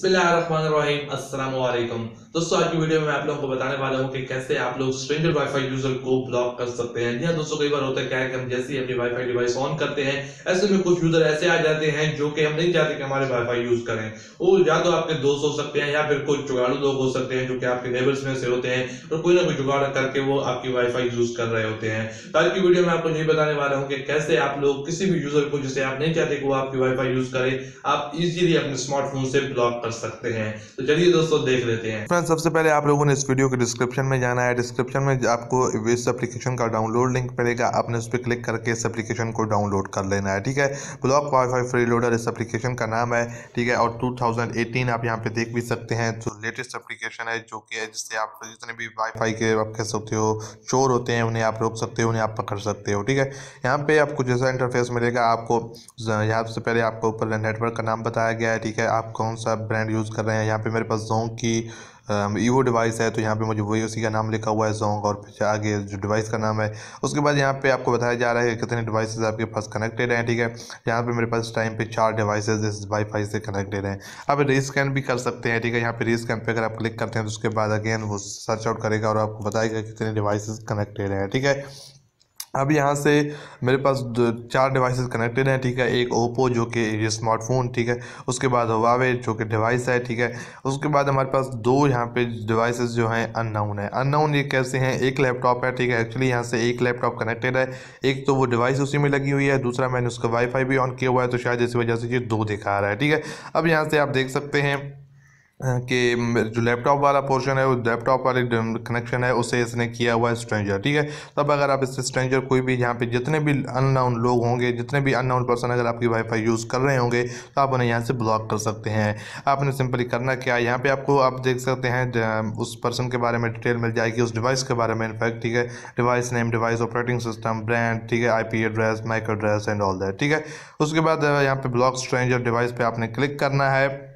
अस्सलाम दोस्तों, आज की वीडियो में आप लोगों को बताने वाला हूँ कि कैसे आप लोग स्ट्रेंजर वाईफाई यूज़र को ब्लॉक कर सकते हैं। जी दोस्तों, कई बार होता है क्या है कि हम जैसे ही अपनी वाईफाई डिवाइस ऑन करते हैं, ऐसे में कुछ यूज़र ऐसे आ जाते हैं जो कि हम नहीं चाहते कि हमारे वाईफाई यूज़ करें। वो या तो आपके दोस्त हो सकते हैं या फिर कुछ जुगाड़ू लोग हो सकते हैं जो कि आपके नेबर्स में से होते हैं और कोई ना कोई जुगाड़ करके वो आपकी वाईफाई यूज़ कर रहे होते हैं। तो आज की वीडियो में आपको यही बताने वाला हूँ कि कैसे आप लोग किसी भी यूज़र को जिसे आप नहीं चाहते कि वो आपकी वाईफाई यूज़ करे, आप इजीली अपने स्मार्टफ़ोन से ब्लॉक कर सकते हैं। तो चलिए दोस्तों, देख लेते हैं। फ्रेंड्स, सबसे पहले आप लोगों ने इस वीडियो के डिस्क्रिप्शन में जाना है। डिस्क्रिप्शन में आपको इस एप्लीकेशन का डाउनलोड लिंक मिलेगा। आपने उस पर क्लिक करके इस एप्लीकेशन को डाउनलोड कर लेना है, ठीक है? ब्लॉक वाईफाई फ्री लोडर इस एप्लीकेशन का नाम है, ठीक है? और 2018 आप यहाँ पे देख भी सकते हैं जो लेटेस्ट एप्लीकेशन है, जो कि जिससे आप जितने भी वाईफाई के आप कह सकते हो, चोर होते हैं, उन्हें आप रोक सकते हो, उन्हें आप पकड़ सकते हो, ठीक है? यहाँ पे आपको जैसा इंटरफेस मिलेगा, आपको यहाँ से पहले आपको ऊपर नेटवर्क का नाम बताया गया है, ठीक है? आप कौन सा ब्रांड यूज़ कर रहे हैं। यहाँ पे मेरे पास जोंग की ईवो डिवाइस है तो यहाँ पे मुझे वही उसी का नाम लिखा हुआ है जोंग और फिर आगे जो डिवाइस का नाम है, उसके बाद यहाँ पे आपको बताया जा रहा है कि कितने डिवाइसेस आपके पास कनेक्टेड हैं, ठीक है? यहाँ पे मेरे पास टाइम पे चार डिवाइसेस इस वाईफाई से कनेक्टेड हैं। आप रीस्कैन भी कर सकते हैं, ठीक है? यहाँ पे रीस्कैन पे अगर आप क्लिक करते हैं तो उसके बाद अगेन वो सर्च आउट करेगा और आपको बताएगा कितने डिवाइसेस कनेक्टेड हैं, ठीक है? अब यहाँ से मेरे पास चार डिवाइसेस कनेक्टेड हैं, ठीक है? एक ओप्पो जो कि ये स्मार्टफ़ोन ठीक है? उसके बाद हवावे जो कि डिवाइस है, ठीक है? उसके बाद हमारे पास दो यहाँ पे डिवाइसेस जो हैं अननाउन है। अननाउन ये कैसे हैं? एक लैपटॉप है, ठीक है? एक्चुअली यहाँ से एक लैपटॉप कनेक्टेड है। एक तो वो डिवाइस उसी में लगी हुई है, दूसरा मैंने उसका वाईफाई भी ऑन किया हुआ है तो शायद इस वजह से ये दो दिखा रहा है, ठीक है? अब यहाँ से आप देख सकते हैं कि जो लैपटॉप वाला पोर्शन है, वो लैपटॉप वाले कनेक्शन है, उसे इसने किया हुआ है स्ट्रेंजर ठीक है? तब अगर आप इससे स्ट्रेंजर कोई भी, यहाँ पे जितने भी अननाउन लोग होंगे, जितने भी अननाउन पर्सन अगर आपकी वाईफाई यूज़ कर रहे होंगे तो आप उन्हें यहाँ से ब्लॉक कर सकते हैं। आपने सिंपली करना क्या है? यहाँ पर आपको, आप देख सकते हैं उस पर्सन के बारे में डिटेल मिल जाएगी, उस डिवाइस के बारे में इनफैक्ट ठीक है? Device name device operating system brand ठीक है? IP address MAC address and all that ठीक है? उसके बाद, यहाँ पर ब्लॉक स्ट्रेंजर डिवाइस पर आपने क्लिक करना है।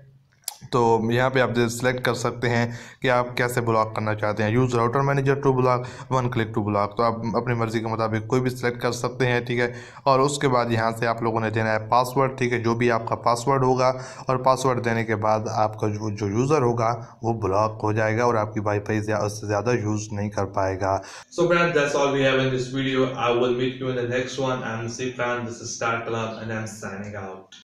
तो यहाँ पे आप सिलेक्ट कर सकते हैं कि आप कैसे ब्लॉक करना चाहते हैं use router manager to block one click to block तो आप अपनी मर्ज़ी के मुताबिक कोई भी सिलेक्ट कर सकते हैं ठीक है और उसके बाद यहाँ से आप लोगों ने देना है पासवर्ड ठीक है जो भी आपका पासवर्ड होगा और पासवर्ड देने के बाद आपका जो जो यूज़र होगा वो ब्लॉक हो जाएगा और आपकी वाईफाई उससे ज़्यादा यूज़ नहीं कर पाएगा So friends, that's all we have in this video. I will meet you in the next one. I'm Sifran. This is Start Club and I'm signing out.